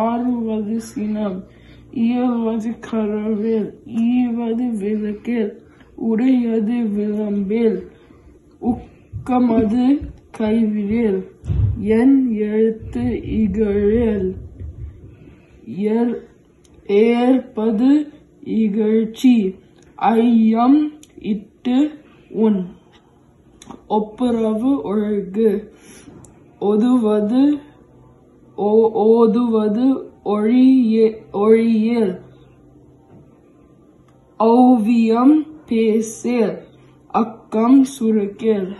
ஆறுவது சினம் இயல்வது கரவேல் ஈவது விளக்கேல் உடையது விளம்பேல் உக்கமது கைவிரேல் என் எழுத்து இகழேல் ஏற்பது இகழ்ச்சி ஐயம் இட்டு உன் ஒப்புரவு ஒழுகு ஒதுவது ஓதுவது ஒழியே ஓவியம் பேசேல் அக்கம் சுருக்கேல்.